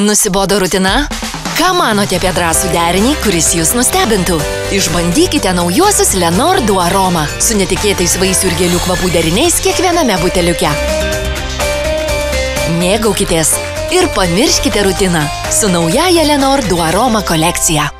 Nusibodo rutina? Ką manote apie drąsų derinį, kuris jūs nustebintų? Išbandykite naujuosius Lenor du aroma su netikėtais vaisių ir gėlių kvapų deriniais kiekviename buteliuke. Mėgaukitės ir pamirškite rutiną su naujaja Lenor du aroma kolekcija.